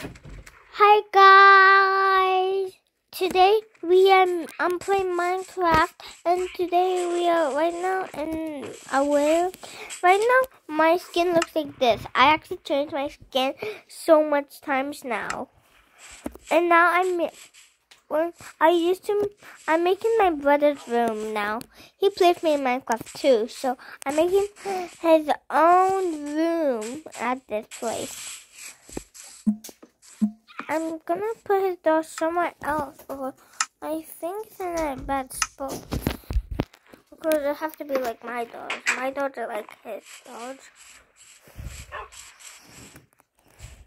Hi guys! Today we am I'm playing Minecraft and today we are right now in a world. Right now my skin looks like this. I actually changed my skin so much times now. And now I'm well, I used to I'm making my brother's room now. He plays me in Minecraft too, so I'm making his own room at this place. I'm gonna put his door somewhere else, or I think it's in a bad spot. Because it have to be like my doors. My doors are like his doors.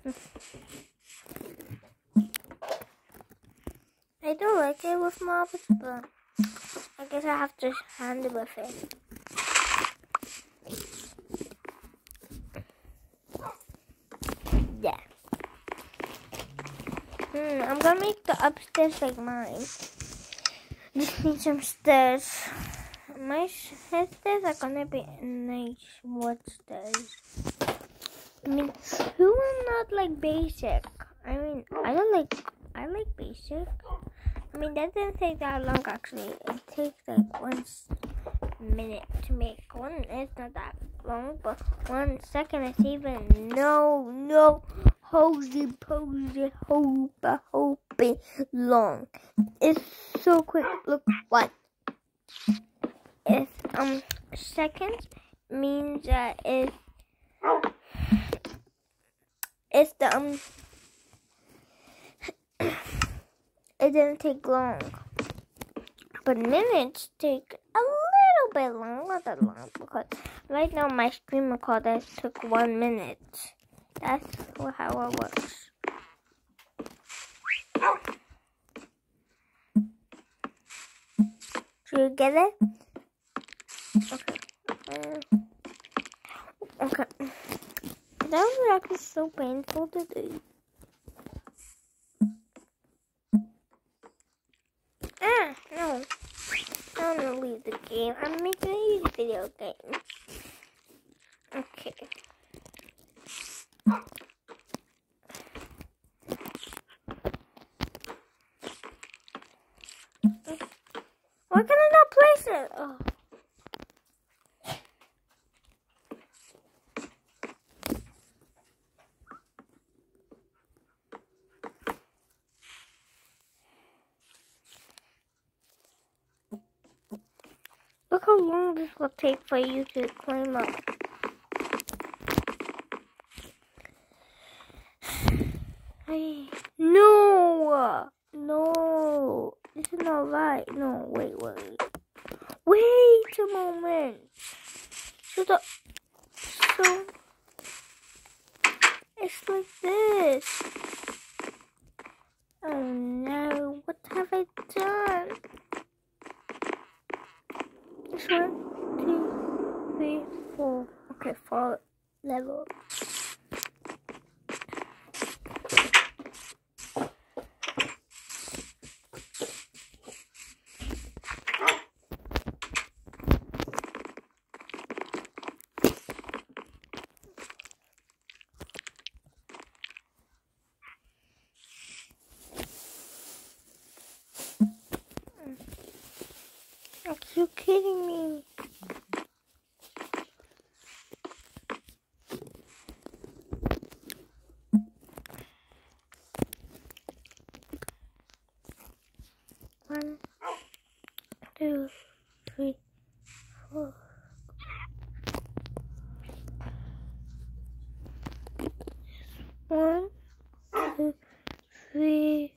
I don't like it with marbles, but I guess I have to handle with it. Yeah. Hmm, I'm gonna make the upstairs like mine. Just need some stairs. My stairs are gonna be nice wood stairs. I mean, who not like basic? I mean, I don't like, I like basic. I mean, that didn't take that long actually. It takes like one minute to make. One It's not that long, but one second is even no, no, hosey posy, hope, hoping long. It's so quick. Look, what. If um seconds means that it's it's the um it didn't take long. But minutes take a little bit long, not that long, because right now my screen recorder took one minute. That's how it works. Do you get it? Okay. Okay. That was actually so painful to do. Ah, no. I'm gonna leave the game. I'm making a video game. Okay. Why can I not place it? Oh. Look how long this will take for you to climb up. Hey, no! No! This is not right. No, wait, wait. Wait a moment. So the... So... It's like this. Oh no, what have I done? It's one, two, three, four. Okay, four levels. Are you kidding me? One, two, three, four. One, two, three.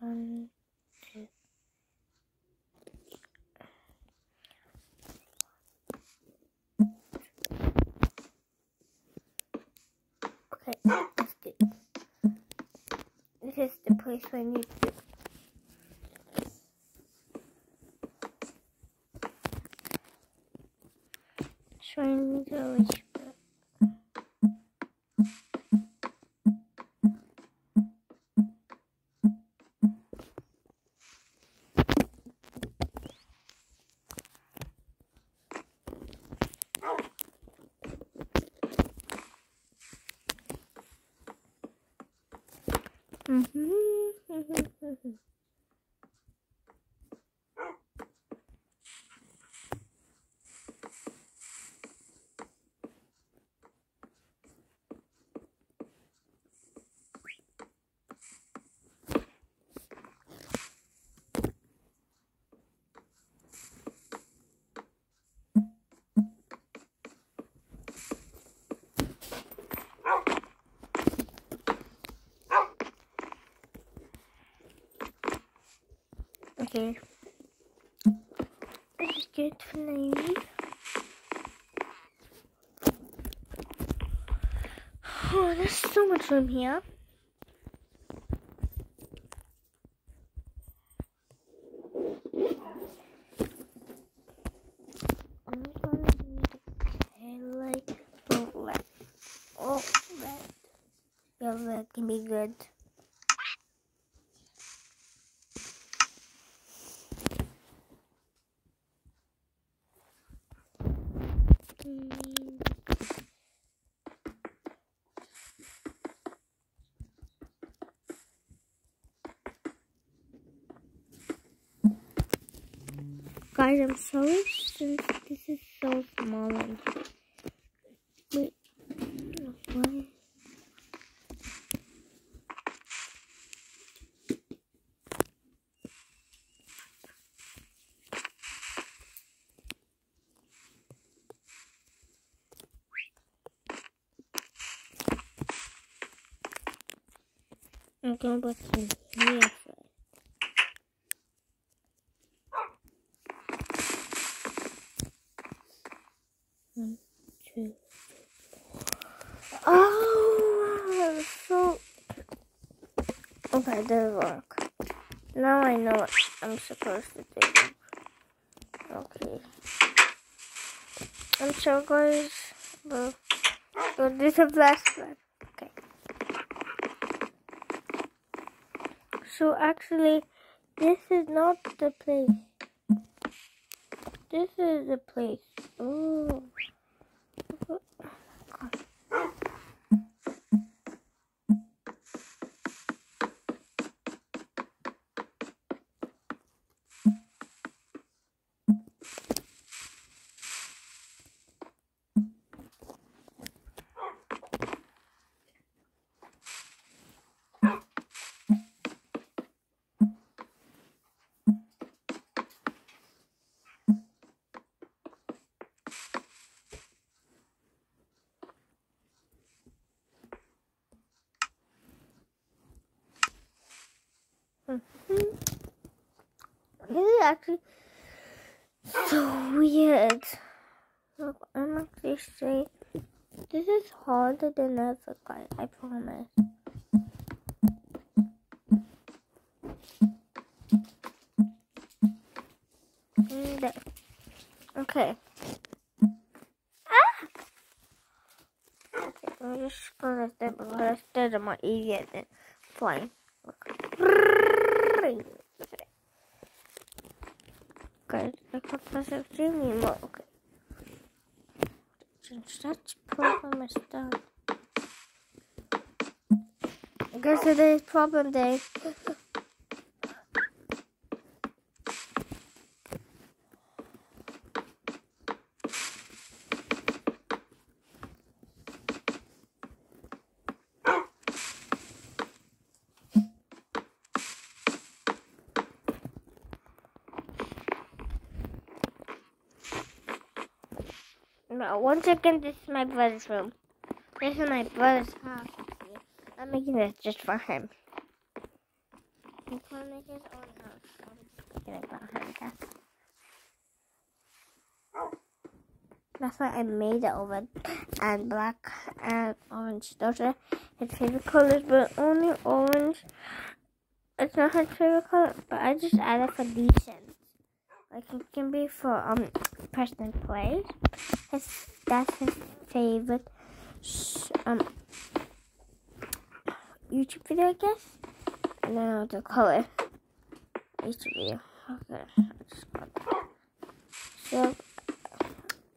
One, two. This is the place where I need to. Trying to reach. Okay. This is good for me. Oh, there's so much room here. I'm gonna need a like red. Oh, red. Yeah, red can be good. Mm. Guys, I'm sorry since this is so small. Wait, why? I'm gonna put here One, two, three. Oh, so. Okay, that work. Now I know what I'm supposed to do. Okay. I'm sure, guys. Well, so this is the last one. Okay. So actually, this is not the place. This is the place. Oh. Actually so weird. Look, I'm actually straight. this is harder than ever, guys. I promise. Okay. Ah! Okay, I'm just gonna step on the stairs. I'm more easier than flying. Guys, I can't press extremely more. Okay. That's problem is done. I guess today's problem day. No, once again, this is my brother's room. This is my brother's house. I'm making this just for him. He's gonna make his own house. I'm just making it for him. That's, that's why I made it over and black and orange. Those are his favorite colors, but only orange. It's not his favorite color, but I just added for decent. Like it can be for um person plays. His that's his favorite um YouTube video, I guess. And then the color YouTube video. Okay. So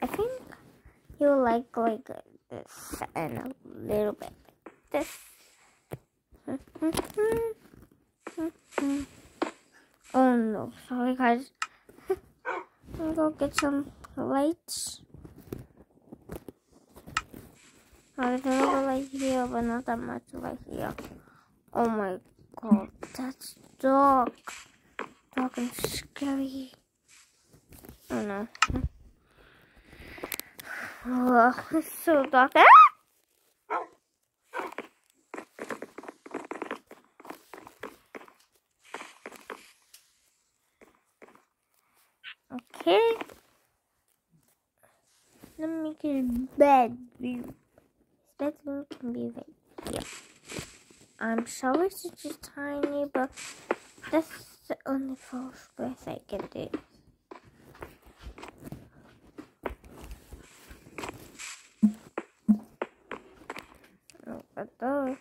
I think he'll like like this and a little bit like this. oh no, sorry guys. I'm gonna get some lights. Oh, there's another light here, but not that much light here. Oh my god, that's dark. Dark and scary. Oh no. Oh, it's so dark. Ah! Okay. Let me get bed view. Bedroom can be right here. I'm sorry it's just tiny, but that's the only four squares I can do. Look at those.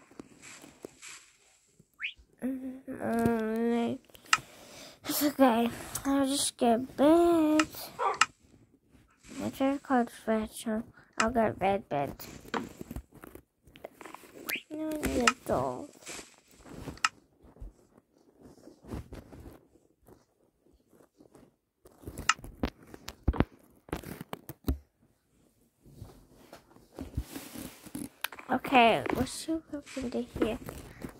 Mm, it's okay. I'll just get bed. Red, I'll get red bed. No need a doll. Okay, let's see what we can do here.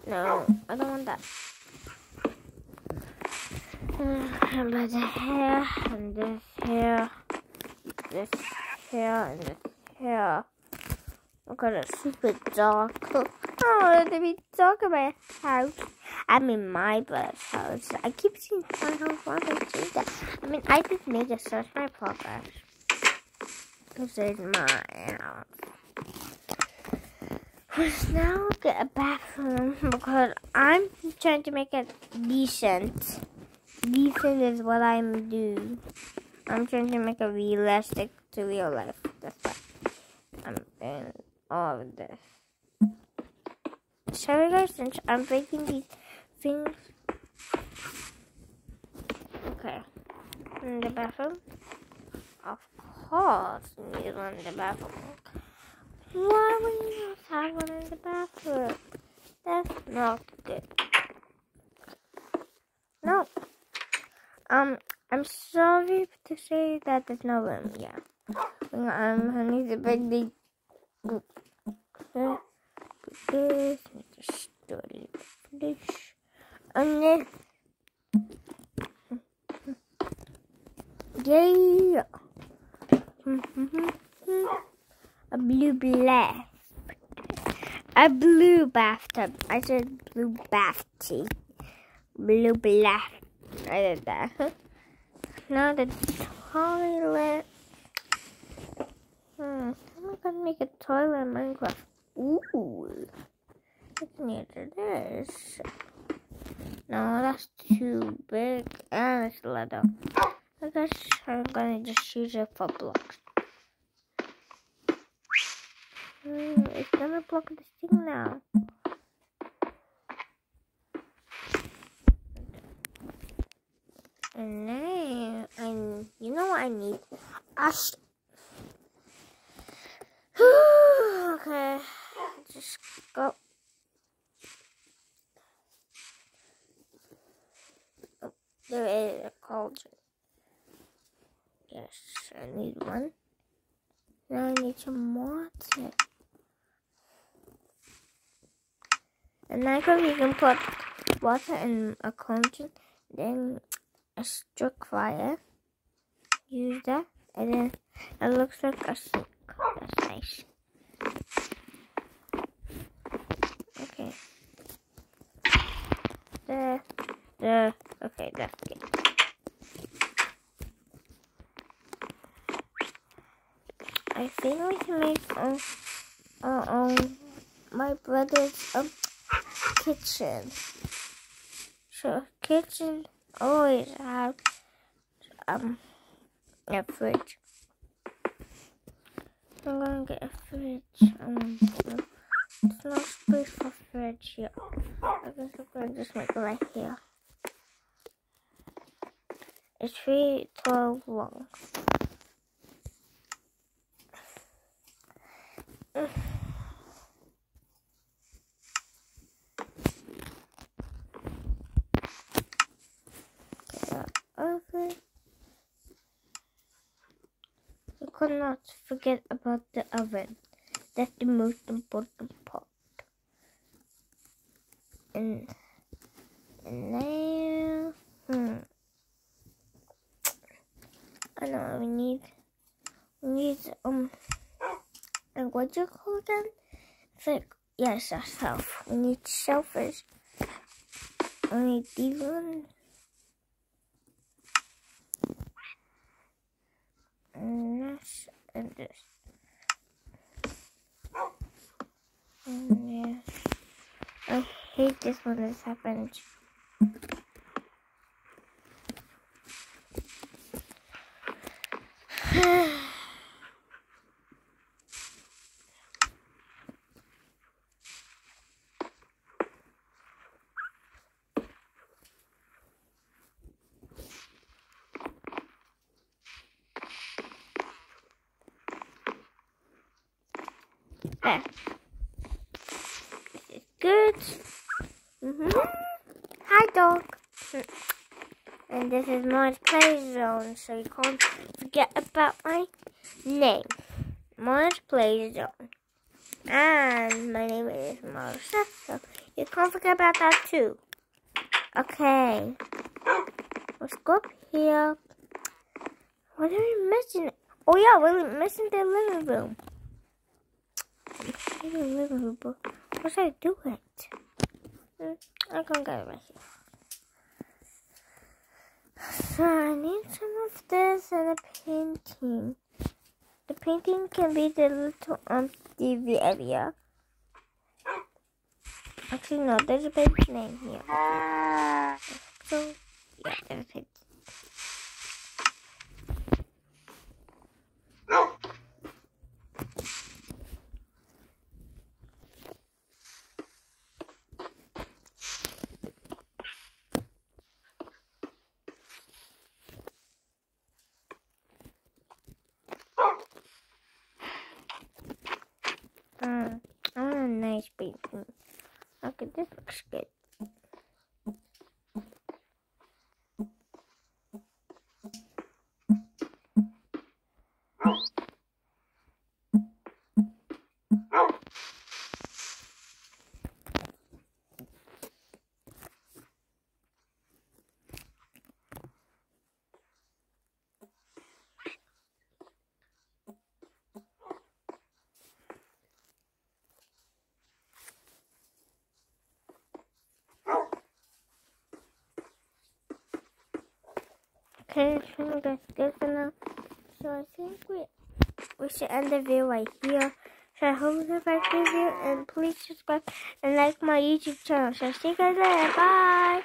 No, I don't want that. But the hair and this hair, this hair and this hair. Look at it, super dark. Oh, it to be dark in my house. I mean, my brother's house. I keep seeing my house. Why would I do that? I mean, I just made a search my progress. This is my house. Let's now get a bathroom because I'm trying to make it decent. Decent is what I'm doing. I'm trying to make a realistic to real life. That's why I'm doing all of this. Sorry guys, since I'm breaking these things. Okay. In the bathroom. Of course, need one in the bathroom. Why would you not have one in the bathroom? That's not good. No. Um, I'm sorry to say that there's no room. Yeah. Um, I need to bring the. This, do this, and then. Yeah. A blue bath. A blue bathtub. I said blue bath tea. Blue bath. I did that. now the toilet. Hmm. I'm gonna make a toilet in Minecraft. Ooh. Let's need this. No, that's too big and it's leather. I guess I'm gonna just use it for blocks. Mm, it's gonna block this thing now. And now, I, you know what I need? A okay, just go. Oh, there is a cauldron. Yes, I need one. Now I need some water. And I can you can put water in a cauldron, then a struck fire. Use that, and then it looks like a sink. That's nice. Okay. The the okay, that's good. I think we can make um um my brother's um kitchen. So kitchen always have um a fridge. I'm gonna get a fridge. Um, there's no space for fridge here. I guess I'm gonna just make it right here. It's three twelve long. Oven. You cannot forget about the oven. That's the most important part. And, and now, hmm. I know we need, we need, um, and what do you call them? Think, yes, a shelf. We need shelfers. We need these ones. And this and this. And yes. I hate this when this happens. There. This is good. Mm-hmm. Hi, dog. And this is my play zone, so you can't forget about my name. My play zone. And my name is Marissa, so you can't forget about that too. Okay. Let's go up here. What are we missing? Oh yeah, we're missing the living room. I don't living room, but what should I do it? Hmm, I can't get it right here. So I need some of this and a painting. The painting can be the little empty area. Actually, no, there's a baby name here. So, yeah, there's a painting. Mm, I want a nice painting. Okay, this looks good. Okay, good for now. So I think we we should end the video right here. So I hope you guys video and please subscribe and like my YouTube channel. So see you guys later. Bye.